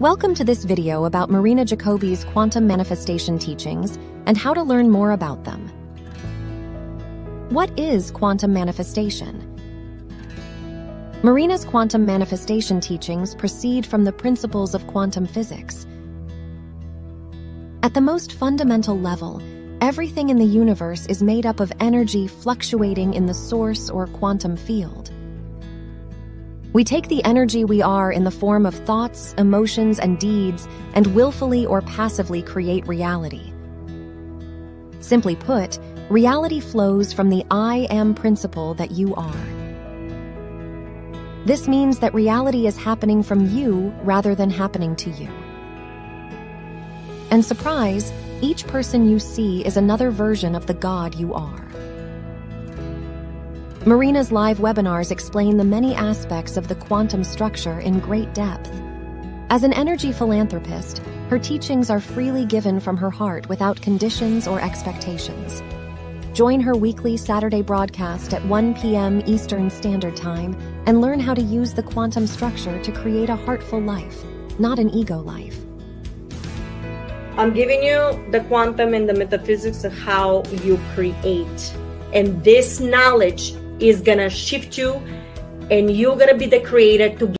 Welcome to this video about Marina Jacobi's quantum manifestation teachings and how to learn more about them. What is quantum manifestation? Marina's quantum manifestation teachings proceed from the principles of quantum physics. At the most fundamental level, everything in the universe is made up of energy fluctuating in the source or quantum field. We take the energy we are in the form of thoughts, emotions, and deeds and willfully or passively create reality. Simply put, reality flows from the I am principle that you are. This means that reality is happening from you rather than happening to you. And surprise, each person you see is another version of the God you are. Marina's live webinars explain the many aspects of the quantum structure in great depth. As an energy philanthropist, her teachings are freely given from her heart without conditions or expectations. Join her weekly Saturday broadcast at 1 p.m. Eastern Standard Time and learn how to use the quantum structure to create a heartful life, not an ego life. I'm giving you the quantum and the metaphysics of how you create. And this knowledge is gonna shift you and you're gonna be the creator to